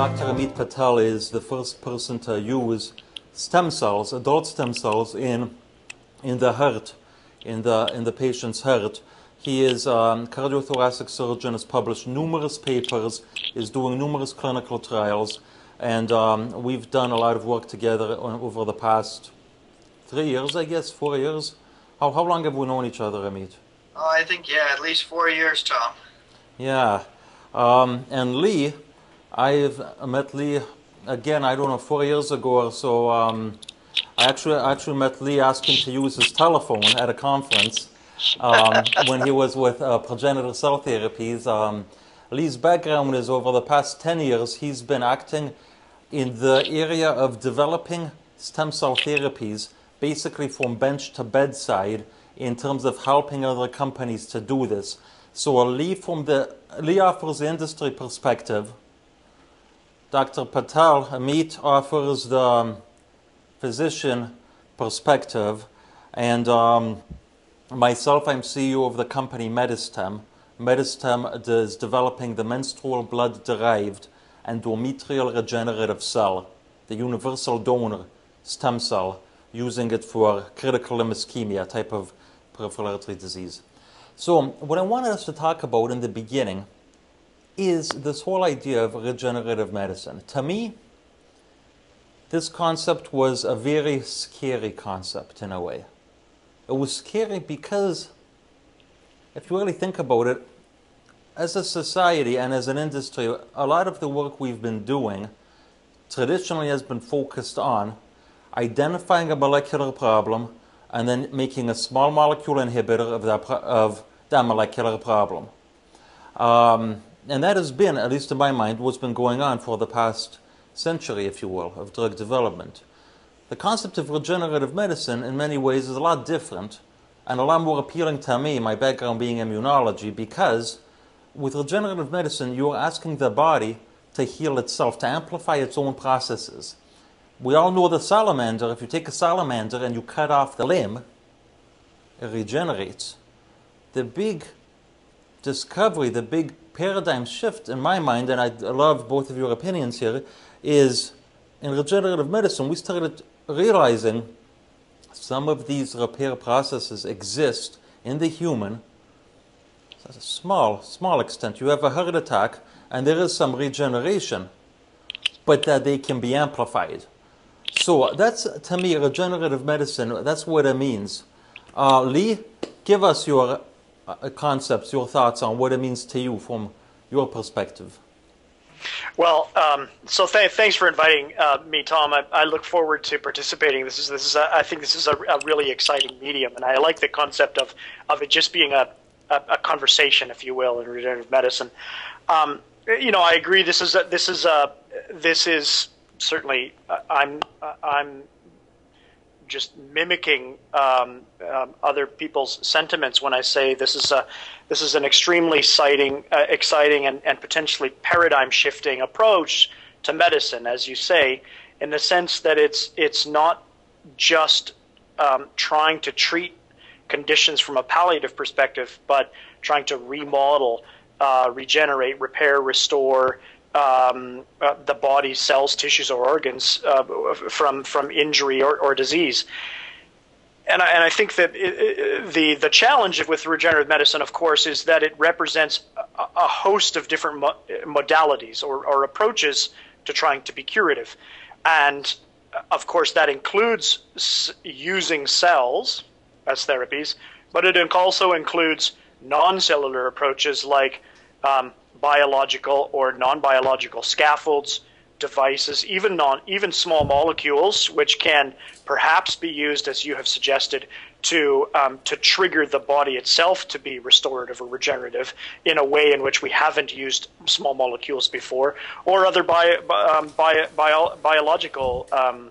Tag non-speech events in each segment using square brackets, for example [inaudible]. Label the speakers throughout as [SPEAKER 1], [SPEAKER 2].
[SPEAKER 1] Dr. Amit Patel is the first person to use stem cells, adult stem cells, in, in the heart, in the, in the patient's heart. He is a um, cardiothoracic surgeon, has published numerous papers, is doing numerous clinical trials, and um, we've done a lot of work together over the past three years, I guess, four years. How, how long have we known each other, Amit?
[SPEAKER 2] Oh, I think, yeah, at least four years, Tom.
[SPEAKER 1] Yeah. Um, and Lee, I've met Lee again, I don't know, four years ago or so. Um, I actually, actually met Lee asking to use his telephone at a conference um, [laughs] when he was with uh, Progenitor Cell Therapies. Um, Lee's background is over the past 10 years, he's been acting in the area of developing stem cell therapies, basically from bench to bedside, in terms of helping other companies to do this. So Lee, from the, Lee offers the industry perspective. Dr. Patel, Amit offers the um, physician perspective. And um, myself, I'm CEO of the company Medistem. Medistem is developing the menstrual blood derived endometrial regenerative cell, the universal donor stem cell, using it for critical limb ischemia type of peripheral artery disease. So, what I wanted us to talk about in the beginning is this whole idea of regenerative medicine. To me, this concept was a very scary concept in a way. It was scary because, if you really think about it, as a society and as an industry, a lot of the work we've been doing traditionally has been focused on identifying a molecular problem and then making a small molecule inhibitor of that, of that molecular problem. Um, and that has been, at least in my mind, what's been going on for the past century, if you will, of drug development. The concept of regenerative medicine, in many ways, is a lot different and a lot more appealing to me, my background being immunology, because with regenerative medicine, you're asking the body to heal itself, to amplify its own processes. We all know the salamander. If you take a salamander and you cut off the limb, it regenerates. The big discovery, the big paradigm shift in my mind, and I love both of your opinions here, is in regenerative medicine, we started realizing some of these repair processes exist in the human That's a small, small extent. You have a heart attack, and there is some regeneration, but that they can be amplified. So that's, to me, regenerative medicine, that's what it means. Uh, Lee, give us your uh, concepts, your thoughts on what it means to you from your perspective.
[SPEAKER 3] Well, um, so th- thanks for inviting uh, me, Tom. I, I, look forward to participating. This is this is a, I think this is a, a, really exciting medium, and I like the concept of of it just being a a, a conversation, if you will, in regenerative medicine. Um, you know, I agree. This is a, this is a, this is certainly. Uh, I'm uh, I'm just mimicking um, um, other people's sentiments when I say this is a this is an extremely exciting, uh, exciting and, and potentially paradigm shifting approach to medicine, as you say, in the sense that it's it's not just um, trying to treat conditions from a palliative perspective, but trying to remodel, uh, regenerate, repair, restore um, uh, the body's cells, tissues, or organs uh, from from injury or, or disease. And I, and I think that it, it, the the challenge with regenerative medicine, of course, is that it represents a, a host of different mo- modalities or, or approaches to trying to be curative, and of course that includes using cells as therapies, but it also includes non-cellular approaches like um, biological or non-biological scaffolds, devices, even non, even small molecules, which can perhaps be used, as you have suggested, to um, to trigger the body itself to be restorative or regenerative in a way in which we haven't used small molecules before, or other bio, um, bio, bio, biological um,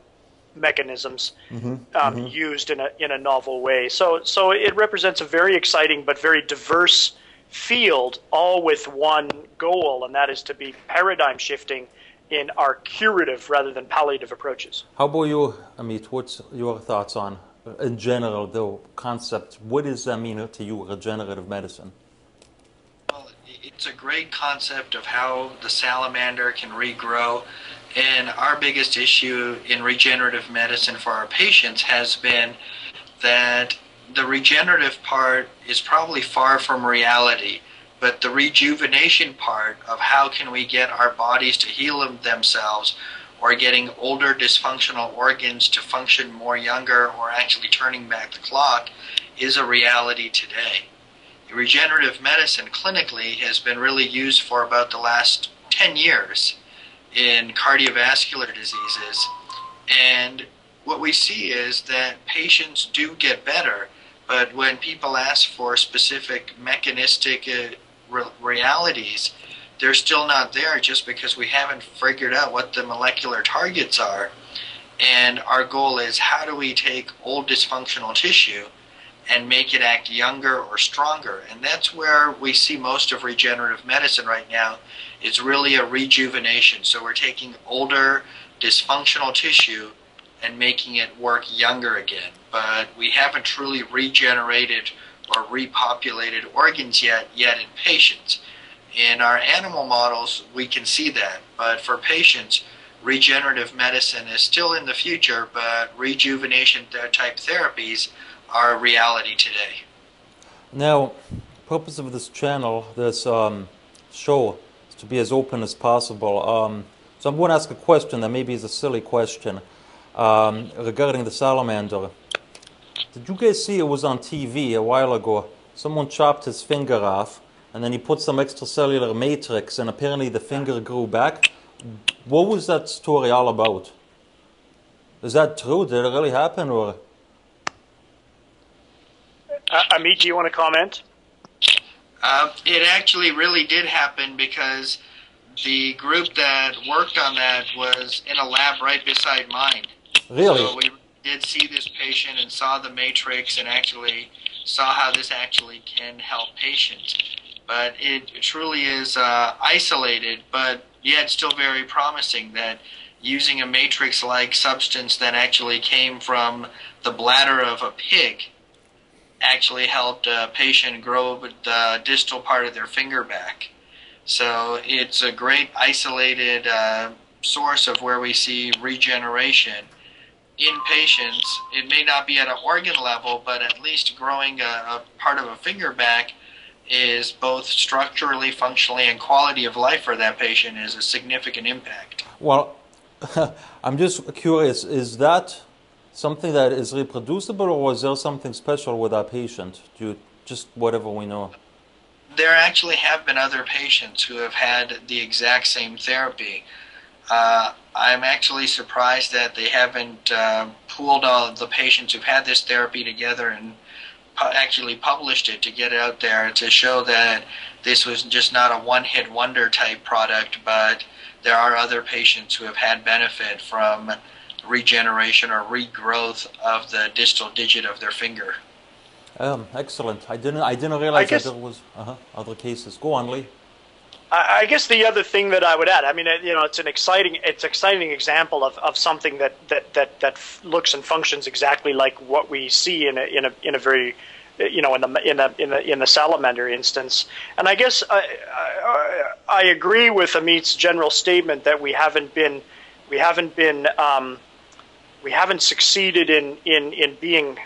[SPEAKER 3] mechanisms mm-hmm. Um, mm-hmm. used in a in a novel way. So so it represents a very exciting but very diverse field, all with one goal, and that is to be paradigm shifting in our curative rather than palliative approaches.
[SPEAKER 1] How about you, Amit? What's your thoughts on, uh, in general, the concept? What does that mean to you, regenerative medicine?
[SPEAKER 2] Well, it's a great concept of how the salamander can regrow. And our biggest issue in regenerative medicine for our patients has been that the regenerative part is probably far from reality, but the rejuvenation part of how can we get our bodies to heal themselves or getting older dysfunctional organs to function more younger or actually turning back the clock is a reality today. Regenerative medicine clinically has been really used for about the last 10 years in cardiovascular diseases. And what we see is that patients do get better, but when people ask for specific mechanistic uh, re- realities, they're still not there just because we haven't figured out what the molecular targets are. And our goal is how do we take old dysfunctional tissue and make it act younger or stronger? And that's where we see most of regenerative medicine right now. It's really a rejuvenation. So we're taking older dysfunctional tissue and making it work younger again. But we haven't truly regenerated or repopulated organs yet yet in patients. In our animal models, we can see that, but for patients, regenerative medicine is still in the future, but rejuvenation type therapies are a reality today.
[SPEAKER 1] Now, purpose of this channel, this um, show, is to be as open as possible. Um, so I'm going to ask a question that maybe is a silly question um, regarding the salamander. Did you guys see it was on TV a while ago? Someone chopped his finger off and then he put some extracellular matrix, and apparently the finger grew back. What was that story all about? Is that true? Did it really happen, or?
[SPEAKER 3] Uh, Amit, do you want to comment?
[SPEAKER 2] Uh, it actually really did happen because the group that worked on that was in a lab right beside mine.
[SPEAKER 1] Really?
[SPEAKER 2] So we did see this patient and saw the matrix and actually saw how this actually can help patients but it truly is uh, isolated, but yet still very promising that using a matrix like substance that actually came from the bladder of a pig actually helped a patient grow the distal part of their finger back. So it's a great isolated uh, source of where we see regeneration in patients. It may not be at an organ level, but at least growing a, a part of a finger back is both structurally, functionally, and quality of life for that patient is a significant impact.
[SPEAKER 1] Well, [laughs] I'm just curious is that something that is reproducible, or is there something special with that patient? Do you, just whatever we know?
[SPEAKER 2] There actually have been other patients who have had the exact same therapy. Uh, I'm actually surprised that they haven't uh, pooled all the patients who've had this therapy together and actually published it to get it out there to show that this was just not a one hit wonder type product, but there are other patients who have had benefit from regeneration or regrowth of the distal digit of their finger.
[SPEAKER 1] Um, excellent. I didn't. I didn't realize I guess, that there was uh-huh, other cases. Go on, Lee.
[SPEAKER 3] I guess the other thing that I would add, I mean, you know, it's an exciting, it's exciting example of, of something that, that, that, that looks and functions exactly like what we see in a, in a, in a very, you know, in the, in the, in the, in the salamander instance. And I guess I, I, I agree with Amit's general statement that we haven't been, we haven't been, um, we haven't succeeded in, in, in being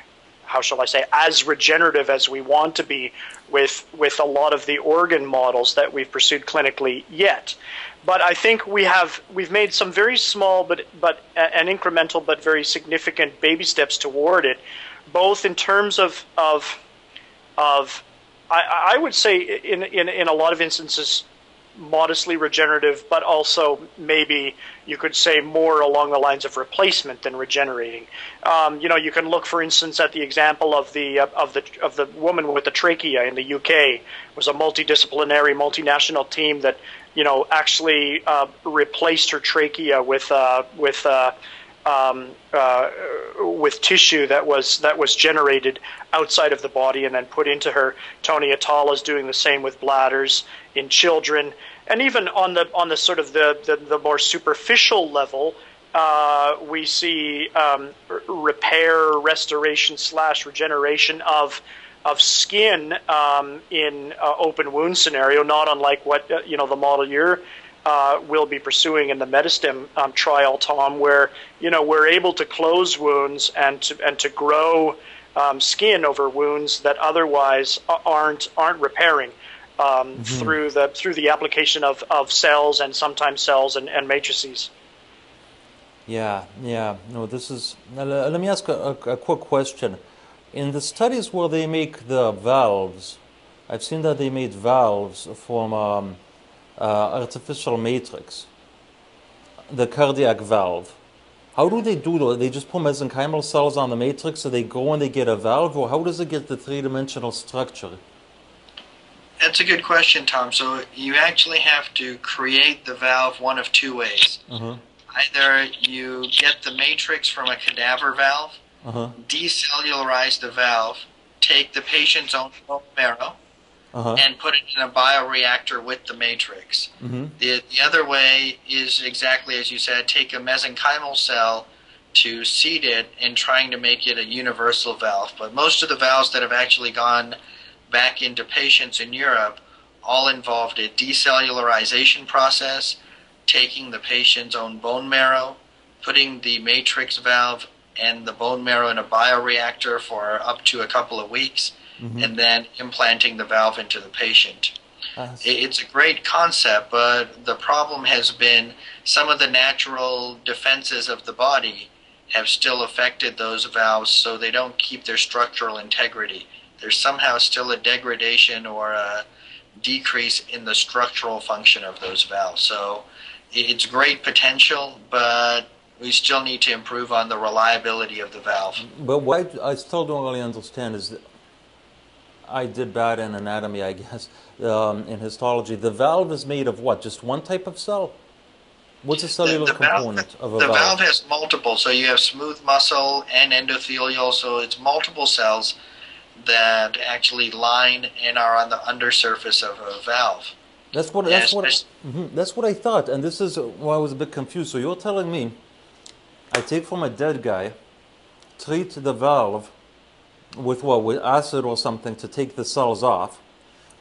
[SPEAKER 3] how shall I say, as regenerative as we want to be with with a lot of the organ models that we've pursued clinically yet. But I think we have we've made some very small but but and incremental but very significant baby steps toward it, both in terms of of of I, I would say in, in in a lot of instances modestly regenerative, but also maybe you could say more along the lines of replacement than regenerating. Um, you know, you can look, for instance, at the example of the uh, of the of the woman with the trachea in the UK. It was a multidisciplinary, multinational team that you know actually uh, replaced her trachea with uh, with. Um, uh, with tissue that was that was generated outside of the body and then put into her. Tony Atala is doing the same with bladders in children, and even on the on the sort of the the, the more superficial level, uh, we see um, repair, restoration slash regeneration of of skin um, in uh, open wound scenario, not unlike what uh, you know the model you're uh, will be pursuing in the Medistem um, trial, Tom, where you know we're able to close wounds and to and to grow um, skin over wounds that otherwise aren't aren't repairing um, mm-hmm. through the through the application of, of cells and sometimes cells and, and matrices.
[SPEAKER 1] Yeah, yeah. No, this is. Let me ask a, a, quick question. In the studies where they make the valves, I've seen that they made valves from um, artificial matrix, the cardiac valve. How do they do that? They just put mesenchymal cells on the matrix so they go and they get a valve, or how does it get the three dimensional structure?
[SPEAKER 2] That's a good question, Tom. So you actually have to create the valve one of two ways. Uh-huh. Either you get the matrix from a cadaver valve, uh-huh. decellularize the valve, take the patient's own bone marrow, uh-huh. and put it in a bioreactor with the matrix. Mm-hmm. The, the other way is exactly as you said take a mesenchymal cell to seed it and trying to make it a universal valve. But most of the valves that have actually gone back into patients in Europe all involved a decellularization process, taking the patient's own bone marrow, putting the matrix valve and the bone marrow in a bioreactor for up to a couple of weeks mm-hmm. and then implanting the valve into the patient. It's a great concept, but the problem has been some of the natural defenses of the body have still affected those valves so they don't keep their structural integrity. There's somehow still a degradation or a decrease in the structural function of those valves. So it's great potential, but we still need to improve on the reliability of the valve.
[SPEAKER 1] But what I still don't really understand is that I did bad in anatomy, I guess, um, in histology. The valve is made of what? Just one type of cell? What's the cellular the, the component
[SPEAKER 2] valve,
[SPEAKER 1] of a
[SPEAKER 2] the
[SPEAKER 1] valve?
[SPEAKER 2] The valve has multiple, so you have smooth muscle and endothelial, so it's multiple cells that actually line and are on the undersurface of a valve.
[SPEAKER 1] That's what. That's yes, what. Mm-hmm, that's what I thought, and this is why I was a bit confused. So you're telling me, I take from a dead guy, treat the valve, with what with acid or something to take the cells off.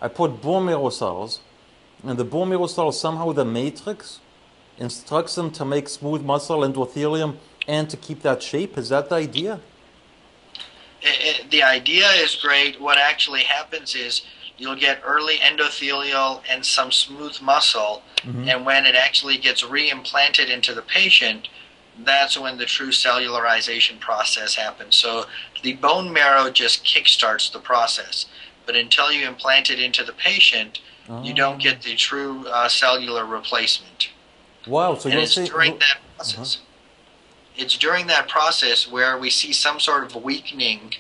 [SPEAKER 1] I put bone marrow cells, and the bone marrow cells somehow the matrix instructs them to make smooth muscle endothelium and to keep that shape. Is that the idea?
[SPEAKER 2] It, it, the idea is great. What actually happens is you'll get early endothelial and some smooth muscle, mm-hmm. and when it actually gets reimplanted into the patient, that's when the true cellularization process happens. So the bone marrow just kickstarts the process. But until you implant it into the patient, oh. you don't get the true uh, cellular replacement.
[SPEAKER 1] Wow! So
[SPEAKER 2] and it's say, during that process. Uh-huh. It's during that process where we see some sort of weakening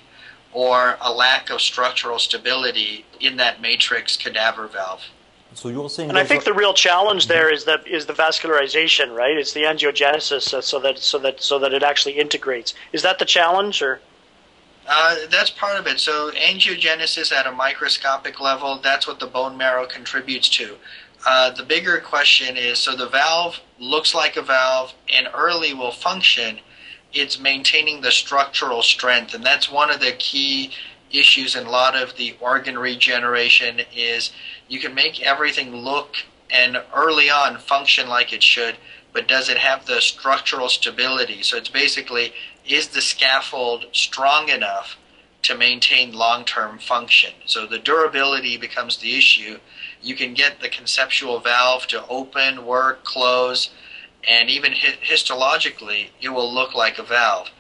[SPEAKER 2] or a lack of structural stability in that matrix cadaver valve.
[SPEAKER 1] So you're saying,
[SPEAKER 3] and I think the real challenge there mm-hmm. is that is the vascularization, right? It's the angiogenesis, uh, so that so that so that it actually integrates. Is that the challenge, or?
[SPEAKER 2] Uh, that's part of it. So angiogenesis at a microscopic level, that's what the bone marrow contributes to. Uh, the bigger question is, so the valve looks like a valve and early will function. It's maintaining the structural strength, and that's one of the key issues in a lot of the organ regeneration is you can make everything look and early on function like it should, but does it have the structural stability? So it's basically is the scaffold strong enough to maintain long term function? So the durability becomes the issue. You can get the conceptual valve to open, work, close, and even histologically, it will look like a valve.